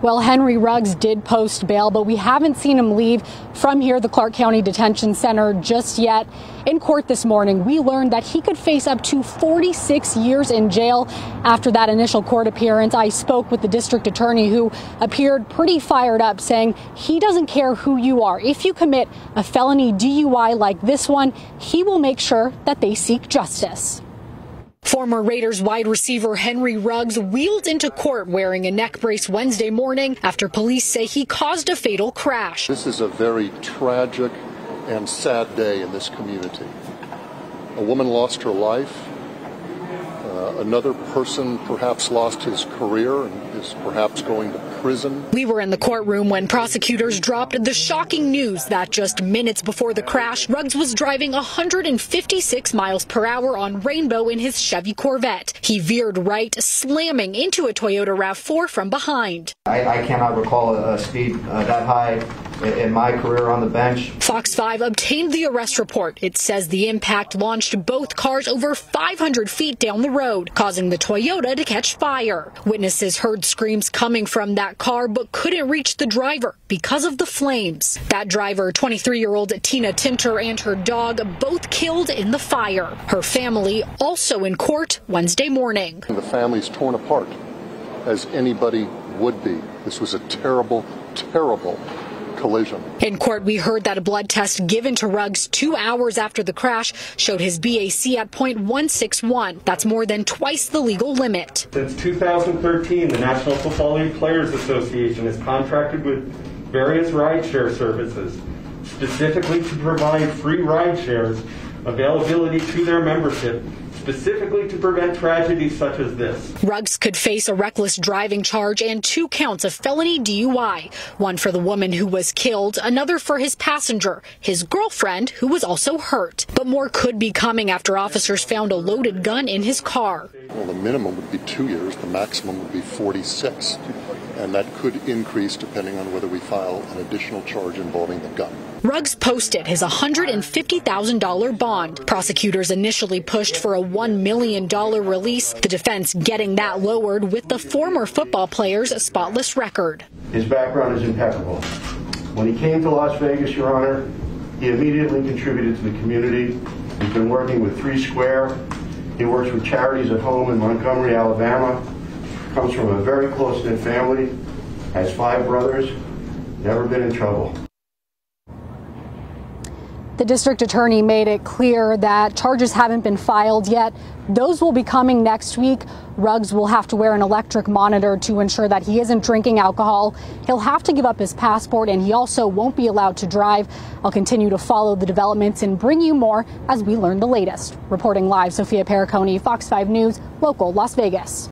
Well, Henry Ruggs did post bail, but we haven't seen him leave from here, the Clark County Detention Center, just yet. In court this morning, we learned that he could face up to 46 years in jail after that initial court appearance. I spoke with the district attorney who appeared pretty fired up, saying he doesn't care who you are. If you commit a felony DUI like this one, he will make sure that they seek justice. Former Raiders wide receiver Henry Ruggs wheeled into court wearing a neck brace Wednesday morning after police say he caused a fatal crash. This is a very tragic and sad day in this community. A woman lost her life. Uh, another person perhaps lost his career and is perhaps going to prison. We were in the courtroom when prosecutors dropped the shocking news that just minutes before the crash, Ruggs was driving 156 miles per hour on Rainbow in his Chevy Corvette. He veered right, slamming into a Toyota RAV4 from behind. I, I cannot recall a speed uh, that high in my career on the bench. Fox 5 obtained the arrest report. It says the impact launched both cars over 500 feet down the road, causing the Toyota to catch fire. Witnesses heard screams coming from that car but couldn't reach the driver because of the flames. That driver, 23 year old Tina Tintor, and her dog both killed in the fire. Her family also in court Wednesday morning. The family's torn apart, as anybody would be. This was a terrible, terrible collision. In court, we heard that a blood test given to Ruggs two hours after the crash showed his BAC at .161. That's more than twice the legal limit. Since 2013, the National Football League Players Association has contracted with various rideshare services, specifically to provide free ride shares availability to their membership specifically to prevent tragedies such as this. Ruggs could face a reckless driving charge and two counts of felony DUI one for the woman who was killed, another for his passenger, his girlfriend, who was also hurt. But more could be coming after officers found a loaded gun in his car. Well, the minimum would be two years, the maximum would be 46 and that could increase depending on whether we file an additional charge involving the gun. Ruggs posted his $150,000 bond. Prosecutors initially pushed for a $1 million release, the defense getting that lowered with the former football player's spotless record. His background is impeccable. When he came to Las Vegas, Your Honor, he immediately contributed to the community. He's been working with Three Square. He works with charities at home in Montgomery, Alabama comes from a very close-knit family, has five brothers, never been in trouble. The district attorney made it clear that charges haven't been filed yet. Those will be coming next week. Ruggs will have to wear an electric monitor to ensure that he isn't drinking alcohol. He'll have to give up his passport and he also won't be allowed to drive. I'll continue to follow the developments and bring you more as we learn the latest. Reporting live, Sophia Pericone, Fox 5 News, local Las Vegas.